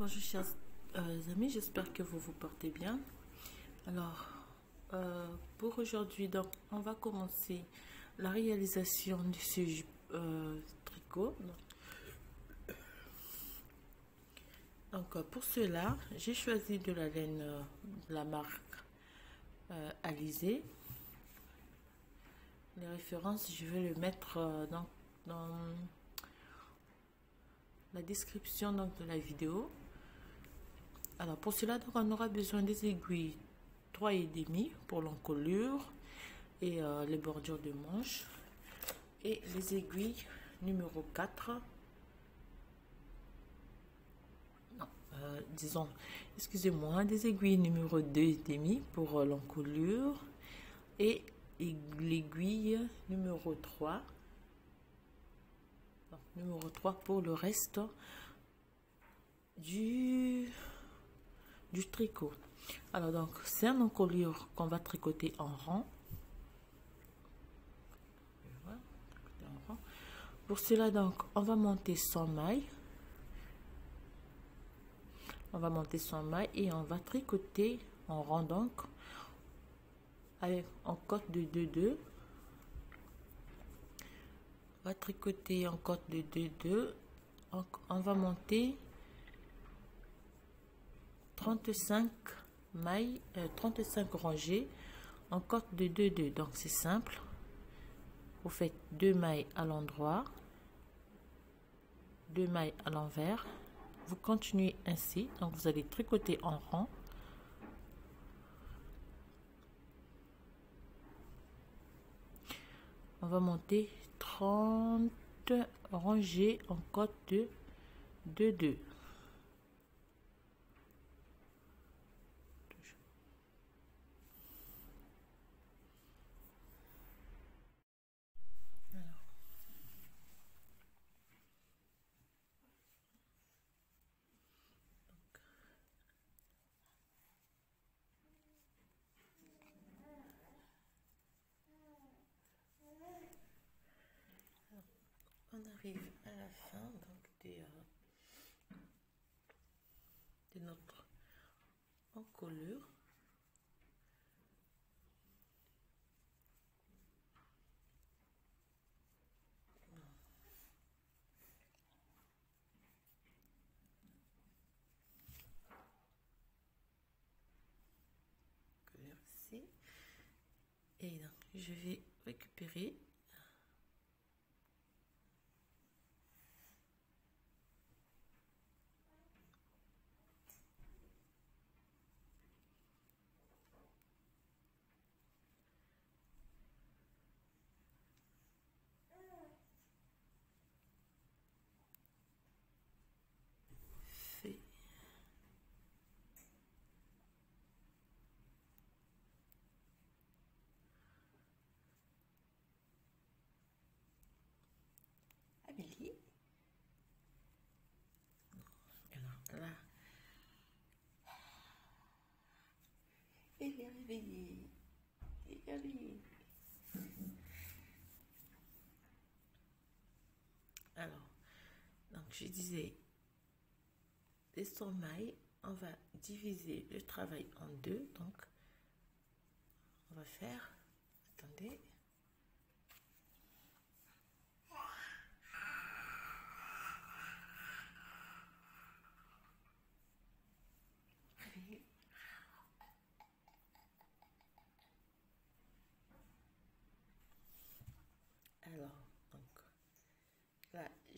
Bonjour chers euh, amis, j'espère que vous vous portez bien. Alors, euh, pour aujourd'hui, donc, on va commencer la réalisation du sujet euh, tricot. Donc, pour cela, j'ai choisi de la laine de la marque Alizé. Les références, je vais le mettre dans, dans la description donc, de la vidéo. Alors pour cela, donc, on aura besoin des aiguilles 3 et demi pour l'encolure et euh, les bordures de manche. Et les aiguilles numéro 4 non, euh, disons excusez-moi des aiguilles numéro 2 et demi pour euh, l'encolure et l'aiguille numéro 3 numéro 3 pour le reste du, du tricot. Alors donc, c'est un encolure qu'on va tricoter en rang. Pour cela, donc, on va monter 100 mailles. On va monter 100 mailles et on va tricoter en rang donc avec en cote de 2-2 va tricoter en cote de 2 2 on va monter 35 mailles 35 euh, rangées en cote de 2 2 donc c'est simple. Vous faites 2 mailles à l'endroit 2 mailles à l'envers. Vous continuez ainsi. Donc vous allez tricoter en rang on va monter 30 rangées en cote de 2 2 arrive à la fin donc des, euh, de notre encolure. Et donc, je vais récupérer Alors là. Il est réveillé. Il est réveillé. Alors, donc je disais, les sommeils, on va diviser le travail en deux. Donc, on va faire, attendez,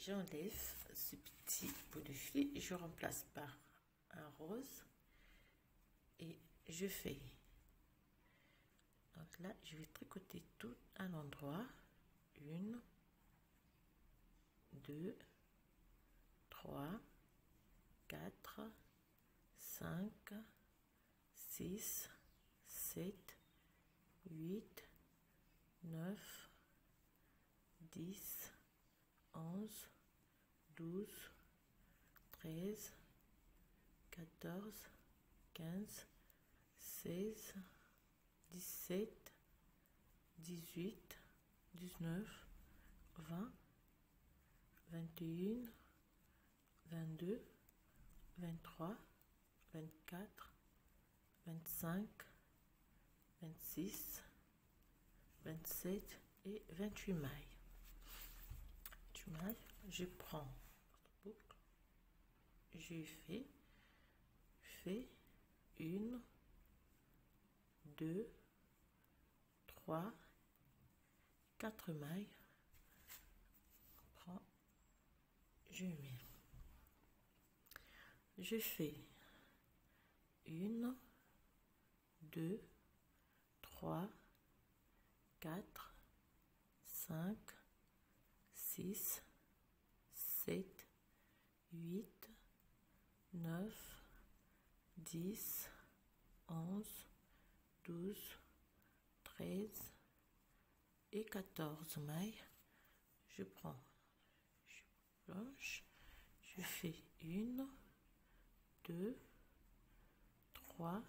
j'enlève ce petit bout de fil, je remplace par un rose et je fais. Donc là, je vais tricoter tout à l'endroit. Une, deux, trois, quatre, cinq, six, sept, huit, neuf, dix, onze, 12, 13, 14, 15, 16, 17, 18, 19, 20, 21, 22, 23, 24, 25, 26, 27 et 28 mailles. Je prends boucle, je fais, fais une, deux, trois, quatre mailles. Prends, je mets. Je fais une, deux, trois, quatre, cinq, six, sept, huit, neuf, dix, onze, douze, treize et quatorze mailles. Je prends, je plonge, je fais une, deux, trois,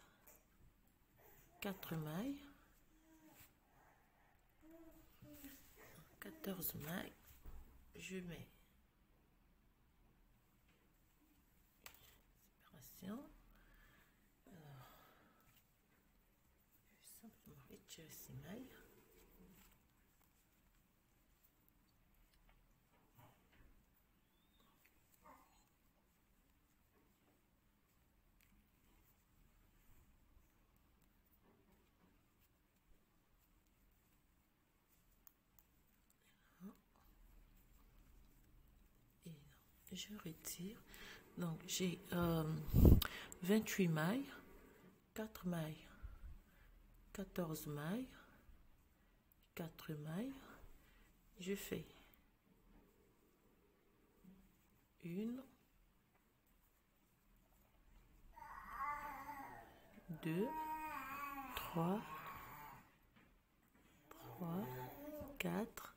quatre mailles, 14 mailles, je mets séparation. Alors, je vais simplement retirer ces mailles. Je retire. Donc j'ai euh, 28 mailles 4 mailles 14 mailles 4 mailles. Je fais une deux trois trois quatre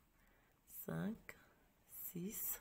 cinq six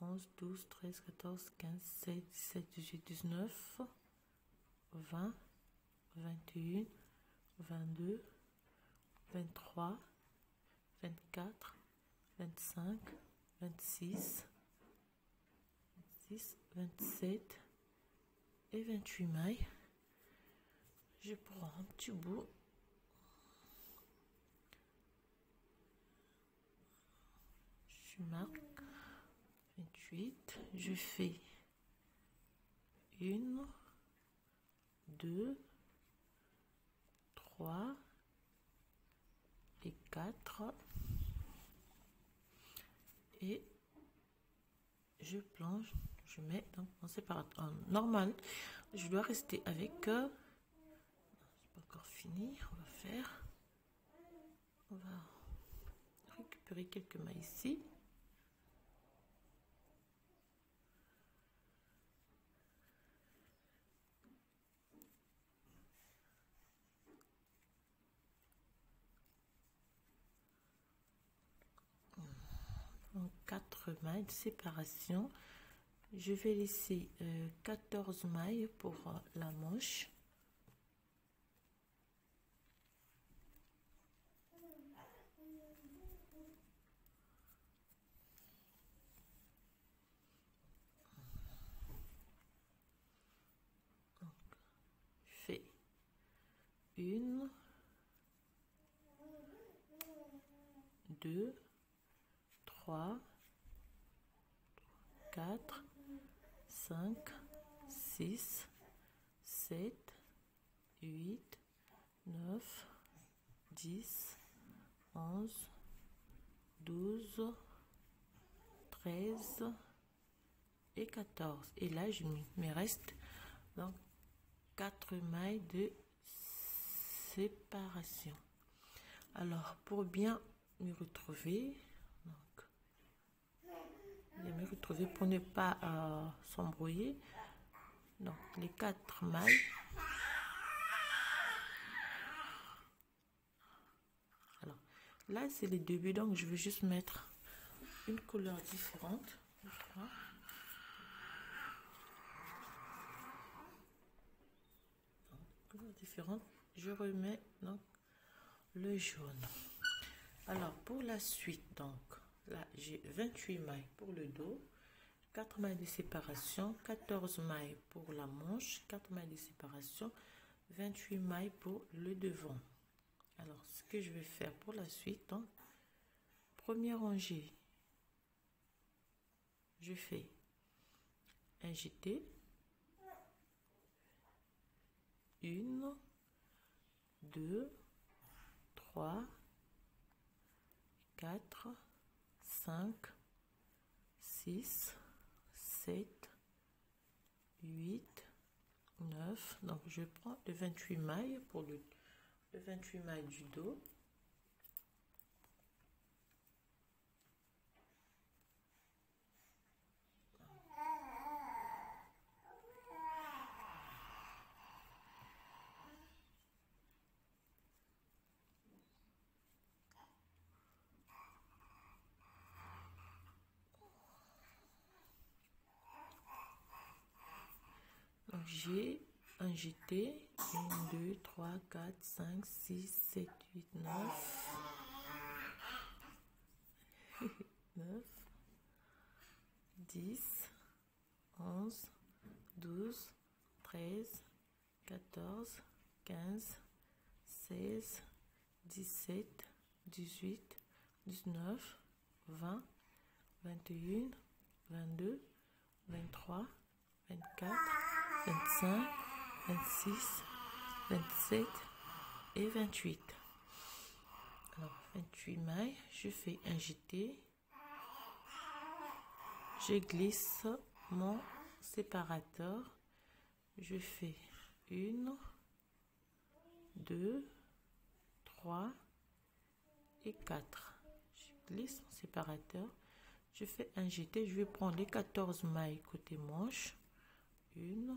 11, 12, 13, 14, 15, 16, 17, 18, 19, 20, 21, 22, 23, 24, 25, 26, 26, 27 et 28 mailles. Je prends un petit bout. Je marque 28, je fais une, deux, trois et quatre et je plonge, je mets donc en séparateur normal. Je dois rester avec. Euh, c'est pas encore fini. On va faire. On va récupérer quelques mailles ici. Quatre mailles de séparation. Je vais laisser 14 mailles pour la manche. Donc, fais une deux 3, 4, 5, 6, 7, 8, 9, 10, 11, 12, 13 et 14. Et là, je me reste donc 4 mailles de séparation. Alors, pour bien me retrouver, j'ai mieux pour ne pas euh, s'embrouiller. Donc, les quatre mailles. Alors, là, c'est les début, donc je vais juste mettre une couleur différente. Différente je remets donc le jaune alors pour la suite donc là, j'ai 28 mailles pour le dos, 4 mailles de séparation, 14 mailles pour la manche, 4 mailles de séparation, 28 mailles pour le devant. Alors, ce que je vais faire pour la suite, première rangée, je fais un jeté, une, deux, trois, quatre, cinq, six, sept, huit, neuf. Donc, je prends le 28 mailles pour le, le 28 mailles du dos. J'ai un jeté 1 2 3 4 5 6 7 8 9 9 10 11 12 13 14 15 16 17 18 19 20 21 22 23 24 25, 26, 27 et 28. Alors, 28 mailles, je fais un jeté. Je glisse mon séparateur. Je fais une, deux, trois et quatre. Je glisse mon séparateur. Je fais un jeté. Je vais prendre les 14 mailles côté manche. Une,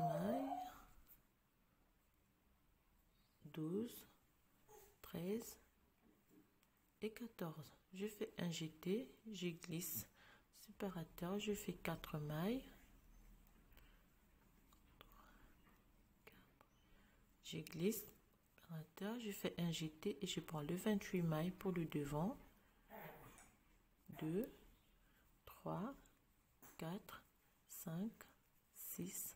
mailles, 12, 13 et 14. Je fais un jeté, je glisse séparateur, je fais 4 mailles. Je glisse séparateur, je fais un jeté et je prends le 28 mailles pour le devant. 2, 3, 4, 5, 6,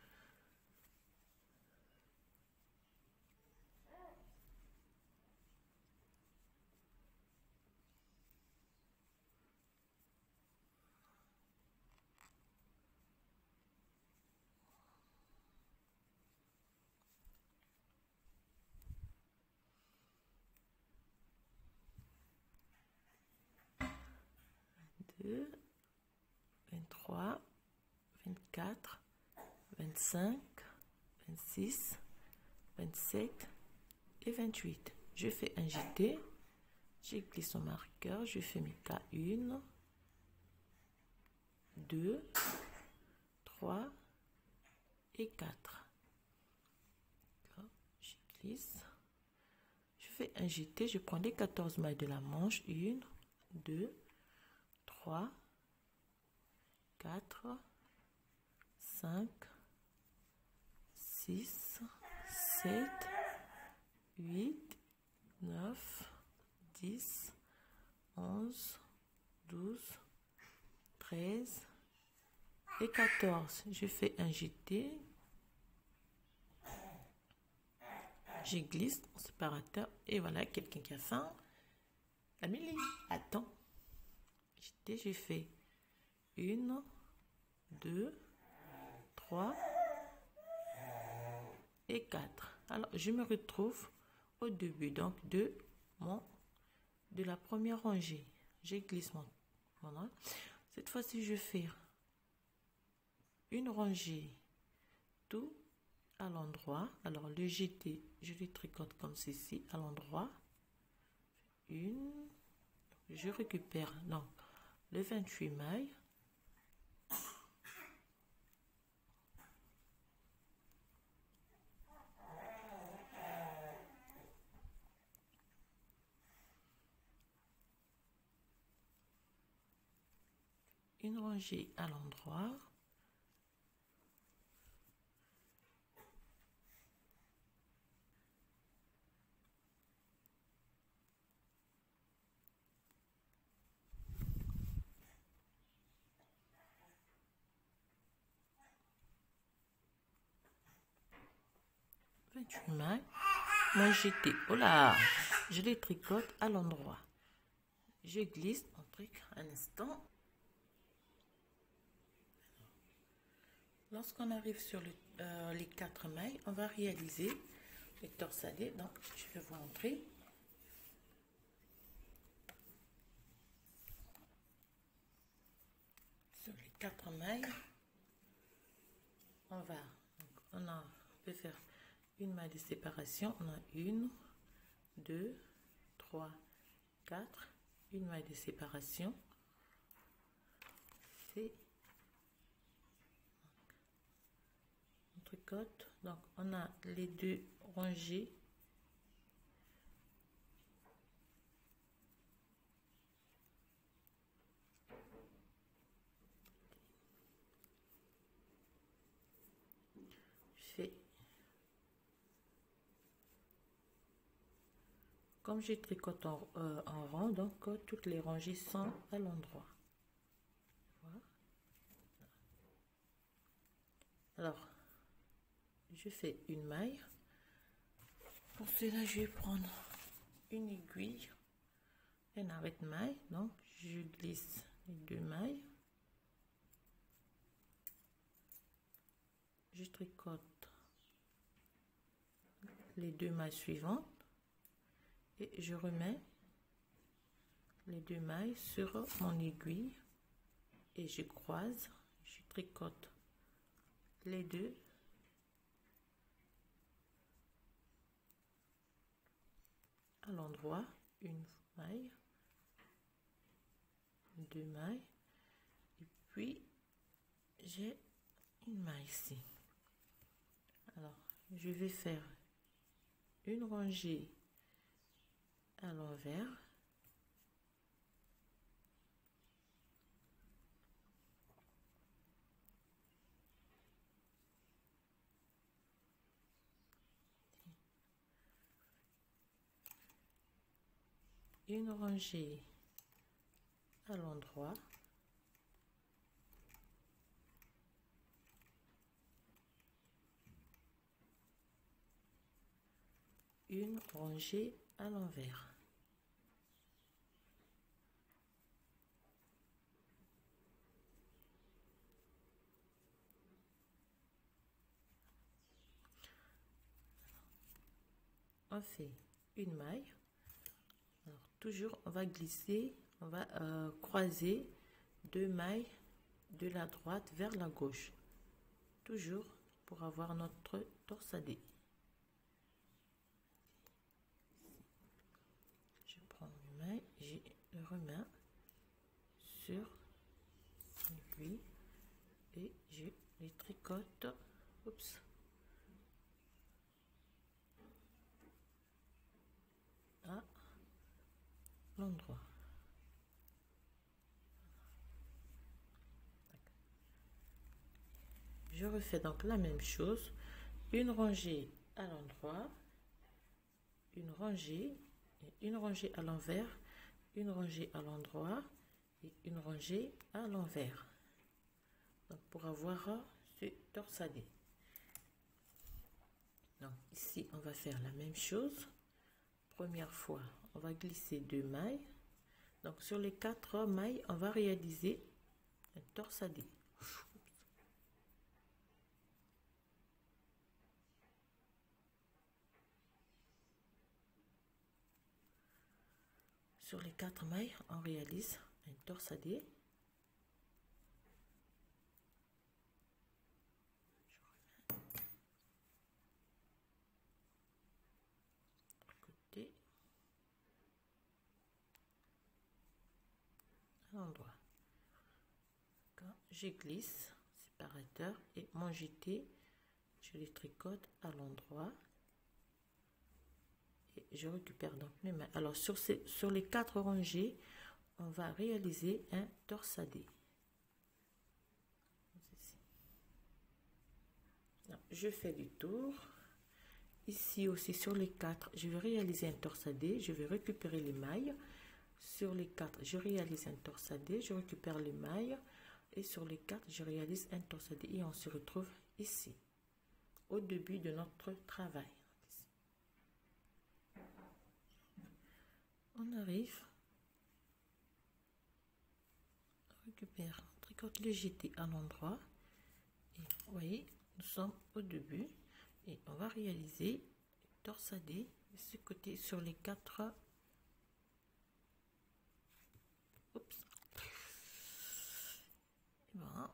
23, 24, 25, 26, 27 et 28. Je fais un jeté. Je glisse mon marqueur. Je fais mes cas 1, 2, 3 et 4. Je glisse. Je fais un jeté. Je prends les 14 mailles de la manche. 1, 2, 3, 4, 5, 6, 7, 8, 9, 10, 11, 12, 13 et 14. Je fais un jeté. Je glisse en séparateur et voilà quelqu'un qui a faim. Amélie, attends. J'ai fait une, deux, trois et quatre. Alors, je me retrouve au début donc de mon de la première rangée. Je glisse mon voilà. Cette fois-ci, je fais une rangée tout à l'endroit. Alors, le jeté, je le tricote comme ceci à l'endroit. Une, je récupère donc le 28 mailles. Rangée à l'endroit. Moi j'étais, oh là, je les tricote à l'endroit. Je glisse mon truc un instant. Lorsqu'on arrive sur le, euh, les quatre mailles, on va réaliser les torsadés. Donc, je vais vous montrer. Sur les quatre mailles, on va, on, a, on peut faire une maille de séparation. On a une, deux, trois, quatre, une maille de séparation. C'est donc on a les deux rangées fais. Comme j'ai tricoté en, euh, en, rang donc toutes les rangées sont à l'endroit. Alors je fais une maille. Pour cela je vais prendre une aiguille un arrête maille. Donc je glisse les deux mailles. Je tricote les deux mailles suivantes et je remets les deux mailles sur mon aiguille et je croise je tricote les deux l'endroit une maille deux mailles et puis j'ai une maille ici. Alors je vais faire une rangée à l'envers une rangée à l'endroit. Une rangée à l'envers. On fait une maille toujours on va glisser on va euh, croiser deux mailles de la droite vers la gauche. Toujours pour avoir notre torsadé. Je prends une maille j'ai le remets sur l'aiguille et je les tricote oups l'endroit. Je refais donc la même chose, une rangée à l'endroit, une rangée, une rangée à l'envers, une rangée à l'endroit et une rangée à l'envers. Donc pour avoir ce torsadé. Donc ici on va faire la même chose. Première fois, on va glisser deux mailles. Donc sur les quatre mailles, on va réaliser un torsadé. Sur les quatre mailles, on réalise un torsadé. Côté. À l'endroit. Quand je glisse séparateur et mon jeté, je les tricote à l'endroit je récupère donc mes mains. Alors, sur, ces, sur les quatre rangées, on va réaliser un torsadé. Je fais du tour. Ici aussi, sur les quatre, je vais réaliser un torsadé. Je vais récupérer les mailles. Sur les quatre, je réalise un torsadé. Je récupère les mailles. Et sur les quatre, je réalise un torsadé. Et on se retrouve ici, au début de notre travail. On arrive, récupère, tricote le à l'endroit et vous voyez, nous sommes au début et on va réaliser torsadé ce côté sur les quatre Oups. Voilà.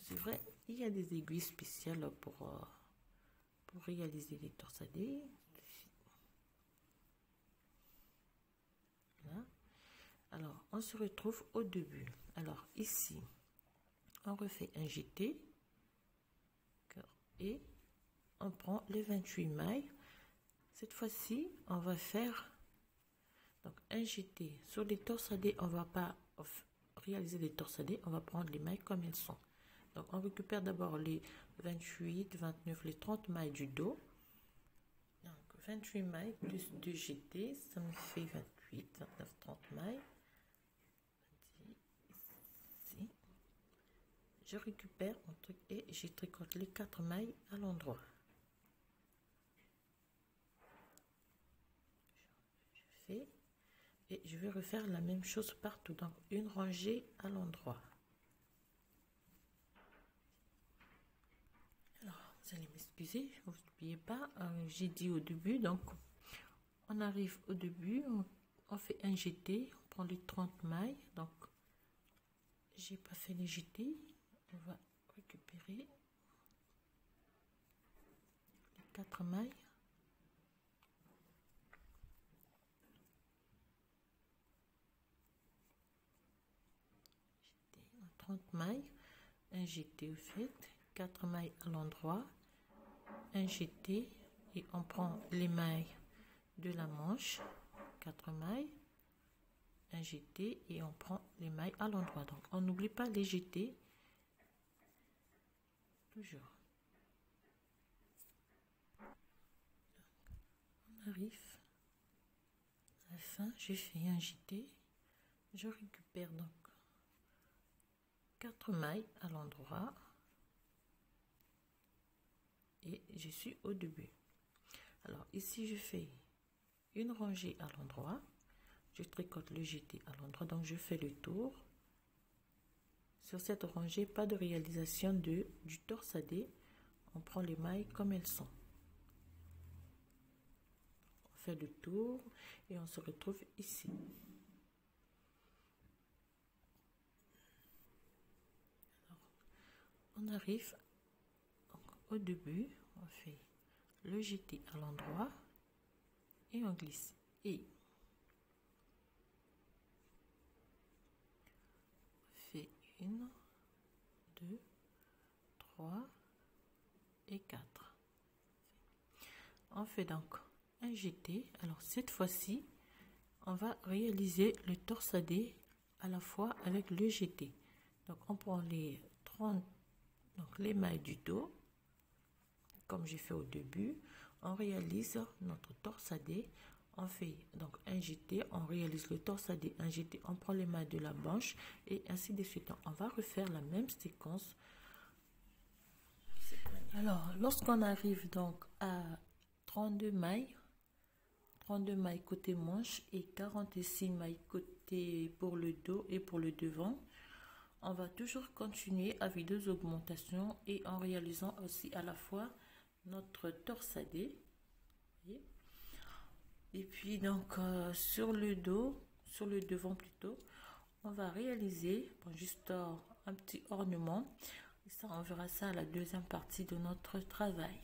C'est vrai, il y a des aiguilles spéciales pour, euh, pour réaliser les torsadés. Alors, on se retrouve au début. Alors, ici, on refait un jeté. Et on prend les 28 mailles. Cette fois-ci, on va faire donc un jeté. Sur les torsadés, on va pas réaliser les torsadés. On va prendre les mailles comme elles sont. Donc, on récupère d'abord les 28, 29, les 30 mailles du dos. Donc, 28 mailles plus 2 GT, ça me fait 28, 29, 30 mailles. Ici. Je récupère mon truc et j'ai tricote les 4 mailles à l'endroit. Je fais et je vais refaire la même chose partout. Donc, une rangée à l'endroit. Vous n'oubliez pas, euh, j'ai dit au début, donc on arrive au début, on, fait un jeté, on prend les 30 mailles, donc j'ai pas fait les jetés, on va récupérer les 4 mailles. Jeté, 30 mailles, un jeté au fait, 4 mailles à l'endroit, un jeté et on prend les mailles de la manche, 4 mailles, un jeté et on prend les mailles à l'endroit. Donc on n'oublie pas les jetés. Toujours. on arrive à la fin, j'ai fait un jeté. Je récupère donc 4 mailles à l'endroit et je suis au début. Alors ici, je fais une rangée à l'endroit. Je tricote le jeté à l'endroit, donc je fais le tour. Sur cette rangée, pas de réalisation de, du torsadé. On prend les mailles comme elles sont. On fait le tour et on se retrouve ici. on arrive au début, on fait le jeté à l'endroit et on glisse. Et on fait une, deux, trois, et 4 on fait donc un jeté alors cette fois-ci on va réaliser le torsadé à la fois avec le jeté donc on prend les 30 donc les mailles du dos comme j'ai fait au début on réalise notre torsadé on fait donc un jeté on réalise le torsadé un jeté on prend les mailles de la manche et ainsi de suite. On va refaire la même séquence. Alors lorsqu'on arrive donc à 32 mailles 32 mailles côté manche et 46 mailles côté pour le dos et pour le devant on va toujours continuer avec deux augmentations et en réalisant aussi à la fois notre torsadé. Et puis donc euh, sur le dos sur le devant plutôt on va réaliser juste un petit ornement. Et ça on verra ça à la deuxième partie de notre travail